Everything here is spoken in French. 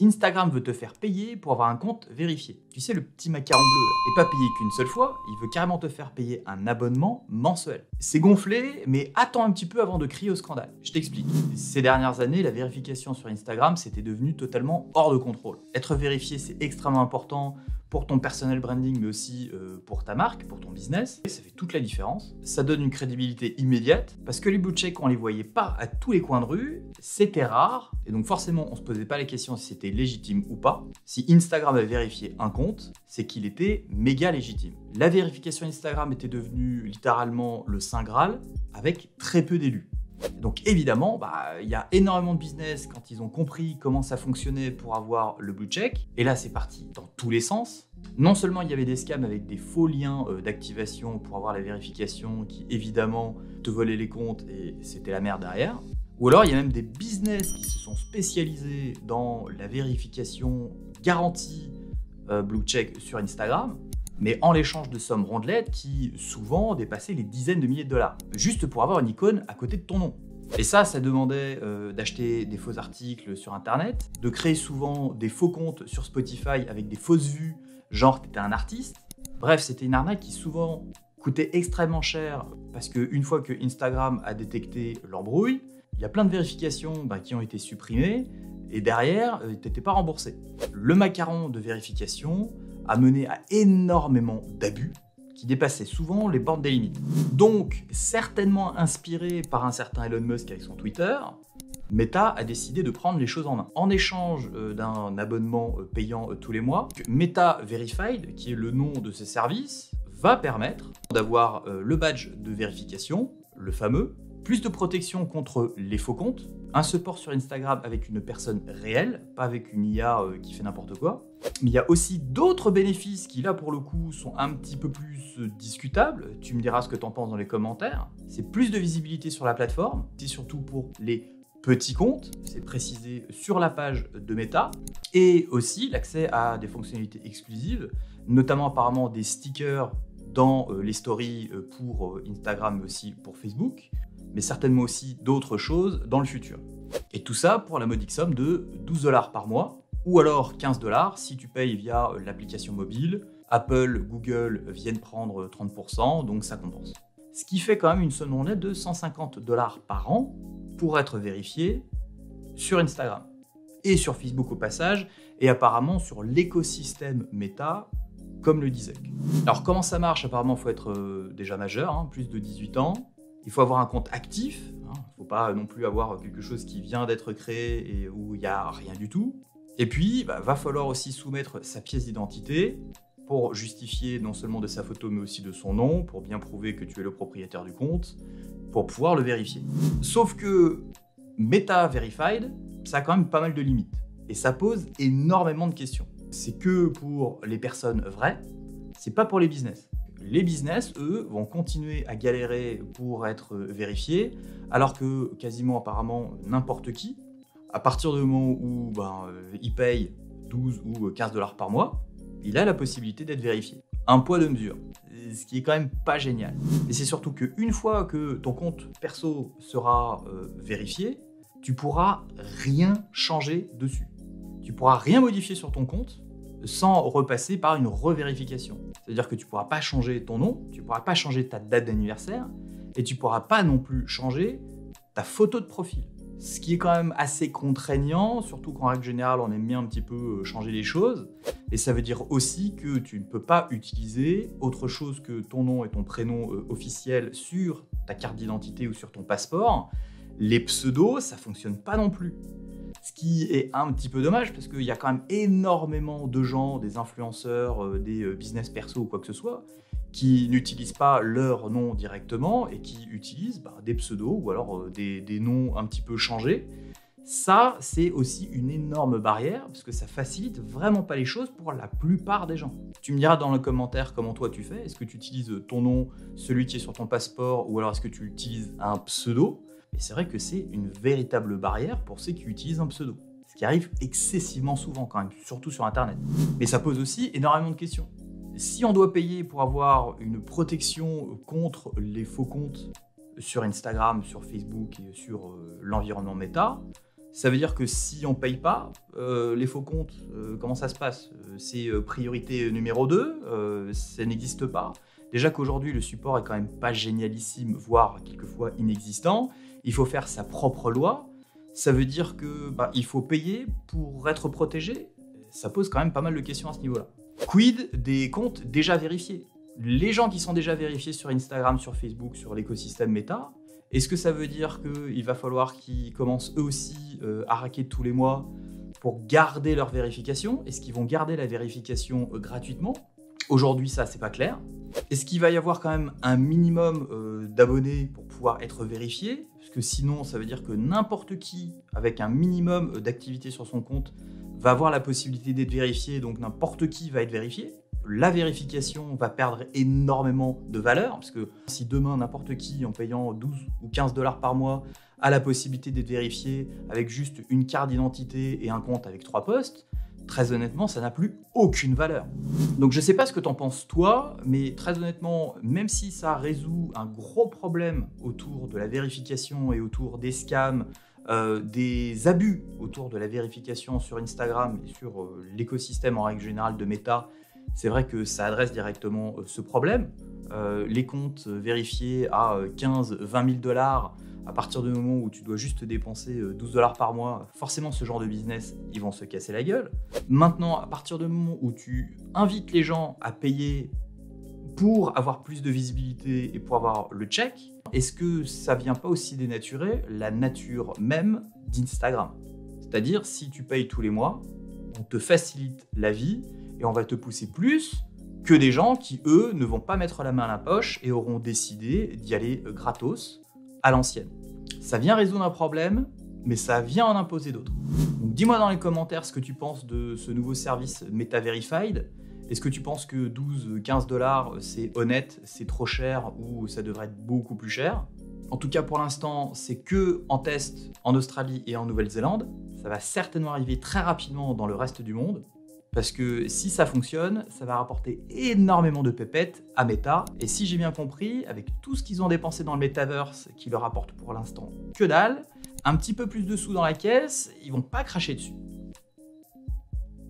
Instagram veut te faire payer pour avoir un compte vérifié. Tu sais, le petit macaron bleu, et pas payé qu'une seule fois, il veut carrément te faire payer un abonnement mensuel. C'est gonflé, mais attends un petit peu avant de crier au scandale. Je t'explique. Ces dernières années, la vérification sur Instagram, c'était devenu totalement hors de contrôle. Être vérifié, c'est extrêmement important pour ton personnel branding, mais aussi euh, pour ta marque, pour ton business. Et ça fait toute la différence. Ça donne une crédibilité immédiate, parce que les blue checks, on les voyait pas à tous les coins de rue, c'était rare, et donc forcément, on se posait pas la question si c'était légitime ou pas. Si Instagram avait vérifié un compte, c'est qu'il était méga légitime. La vérification Instagram était devenue littéralement le Saint Graal, avec très peu d'élus. Donc évidemment, bah, il y a énormément de business quand ils ont compris comment ça fonctionnait pour avoir le blue check. Et là, c'est parti dans tous les sens. Non seulement il y avait des scams avec des faux liens euh, d'activation pour avoir la vérification qui évidemment te volaient les comptes et c'était la merde derrière. Ou alors il y a même des business qui se sont spécialisés dans la vérification garantie euh, blue check sur Instagram mais en l'échange de sommes rondelettes qui souvent dépassaient les dizaines de milliers de dollars, juste pour avoir une icône à côté de ton nom. Et ça, ça demandait euh, d'acheter des faux articles sur Internet, de créer souvent des faux comptes sur Spotify avec des fausses vues, genre t'étais un artiste. Bref, c'était une arnaque qui souvent coûtait extrêmement cher parce qu'une fois que Instagram a détecté l'embrouille, il y a plein de vérifications bah, qui ont été supprimées et derrière, euh, t'étais pas remboursé. Le macaron de vérification a mené à énormément d'abus qui dépassaient souvent les bornes des limites. Donc, certainement inspiré par un certain Elon Musk avec son Twitter, Meta a décidé de prendre les choses en main. En échange euh, d'un abonnement euh, payant euh, tous les mois, Meta Verified, qui est le nom de ce service, va permettre d'avoir le badge de vérification, le fameux, plus de protection contre les faux comptes, un support sur Instagram avec une personne réelle, pas avec une IA qui fait n'importe quoi. Mais il y a aussi d'autres bénéfices qui, là, pour le coup, sont un petit peu plus discutables. Tu me diras ce que tu en penses dans les commentaires. C'est plus de visibilité sur la plateforme. C'est surtout pour les petit compte, c'est précisé sur la page de Meta, et aussi l'accès à des fonctionnalités exclusives, notamment apparemment des stickers dans euh, les stories euh, pour euh, Instagram mais aussi pour Facebook, mais certainement aussi d'autres choses dans le futur. Et tout ça pour la modique somme de 12 dollars par mois, ou alors 15 dollars si tu payes via l'application mobile. Apple, Google viennent prendre 30%, donc ça compense. Ce qui fait quand même une somme nette de 150 dollars par an, pour être vérifié sur Instagram et sur Facebook au passage, et apparemment sur l'écosystème Meta, comme le disait. Alors comment ça marche? Apparemment, il faut être euh, déjà majeur, hein, plus de 18 ans. Il faut avoir un compte actif. Il hein, ne faut pas non plus avoir quelque chose qui vient d'être créé et où il n'y a rien du tout. Et puis, bah, va falloir aussi soumettre sa pièce d'identité pour justifier non seulement de sa photo mais aussi de son nom, pour bien prouver que tu es le propriétaire du compte, pour pouvoir le vérifier. Sauf que Meta Verified, ça a quand même pas mal de limites. Et ça pose énormément de questions. C'est que pour les personnes vraies, c'est pas pour les business. Les business, eux, vont continuer à galérer pour être vérifiés, alors que quasiment apparemment n'importe qui, à partir du moment où ben, euh, il paye 12 ou 15 dollars par mois, il a la possibilité d'être vérifié. Un poids de mesure ce qui est quand même pas génial. Et c'est surtout qu'une fois que ton compte perso sera euh, vérifié, tu pourras rien changer dessus. Tu pourras rien modifier sur ton compte sans repasser par une revérification. C'est-à-dire que tu pourras pas changer ton nom, tu pourras pas changer ta date d'anniversaire et tu pourras pas non plus changer ta photo de profil. Ce qui est quand même assez contraignant, surtout qu'en règle générale, on aime bien un petit peu euh, changer les choses. Et ça veut dire aussi que tu ne peux pas utiliser autre chose que ton nom et ton prénom euh, officiel sur ta carte d'identité ou sur ton passeport. Les pseudos, ça fonctionne pas non plus. Ce qui est un petit peu dommage parce qu'il y a quand même énormément de gens, des influenceurs, euh, des business perso ou quoi que ce soit, qui n'utilisent pas leur nom directement et qui utilisent bah, des pseudos ou alors euh, des, noms un petit peu changés. Ça, c'est aussi une énorme barrière parce que ça facilite vraiment pas les choses pour la plupart des gens. Tu me diras dans le commentaire comment toi tu fais. Est-ce que tu utilises ton nom, celui qui est sur ton passeport, ou alors est-ce que tu utilises un pseudo? Et c'est vrai que c'est une véritable barrière pour ceux qui utilisent un pseudo. Ce qui arrive excessivement souvent quand même, surtout sur Internet. Mais ça pose aussi énormément de questions. Si on doit payer pour avoir une protection contre les faux comptes sur Instagram, sur Facebook et sur euh, l'environnement méta, Ça veut dire que si on paye pas, euh, les faux comptes, euh, comment ça se passe? C'est priorité numéro 2, ça n'existe pas. Déjà qu'aujourd'hui, le support est quand même pas génialissime, voire quelquefois inexistant. Il faut faire sa propre loi. Ça veut dire que bah, il faut payer pour être protégé. Ça pose quand même pas mal de questions à ce niveau-là. Quid des comptes déjà vérifiés? Les gens qui sont déjà vérifiés sur Instagram, sur Facebook, sur l'écosystème Meta, est-ce que ça veut dire qu'il va falloir qu'ils commencent eux aussi euh, à raquer tous les mois pour garder leur vérification? Est-ce qu'ils vont garder la vérification euh, gratuitement? Aujourd'hui, ça, c'est pas clair. Est-ce qu'il va y avoir quand même un minimum euh, d'abonnés pour pouvoir être vérifié? Parce que sinon, ça veut dire que n'importe qui, avec un minimum d'activité sur son compte, va avoir la possibilité d'être vérifié, donc n'importe qui va être vérifié la vérification va perdre énormément de valeur, parce que si demain n'importe qui, en payant 12 ou 15 dollars par mois, a la possibilité d'être vérifié avec juste une carte d'identité et un compte avec trois postes, très honnêtement, ça n'a plus aucune valeur. Donc je ne sais pas ce que tu en penses toi, mais très honnêtement, même si ça résout un gros problème autour de la vérification et autour des scams, euh, des abus autour de la vérification sur Instagram et sur euh, l'écosystème en règle générale de Meta, c'est vrai que ça adresse directement euh, ce problème. Euh, les comptes vérifiés à 15, 20 000 dollars, à partir du moment où tu dois juste dépenser 12 euh, dollars par mois, forcément ce genre de business, ils vont se casser la gueule. Maintenant, à partir du moment où tu invites les gens à payer pour avoir plus de visibilité et pour avoir le check, est-ce que ça vient pas aussi dénaturer la nature même d'Instagram? C'est-à-dire, si tu payes tous les mois, on te facilite la vie et on va te pousser plus que des gens qui, eux, ne vont pas mettre la main à la poche et auront décidé d'y aller euh, gratos à l'ancienne. Ça vient résoudre un problème, mais ça vient en imposer d'autres. Donc dis-moi dans les commentaires ce que tu penses de ce nouveau service Meta Verified. Est-ce que tu penses que 12-15 dollars c'est honnête, c'est trop cher ou ça devrait être beaucoup plus cher? En tout cas pour l'instant c'est que en test en Australie et en Nouvelle-Zélande. Ça va certainement arriver très rapidement dans le reste du monde. Parce que si ça fonctionne, ça va rapporter énormément de pépettes à Meta. Et si j'ai bien compris, avec tout ce qu'ils ont dépensé dans le metaverse, qui leur rapporte pour l'instant que dalle, un petit peu plus de sous dans la caisse, ils vont pas cracher dessus.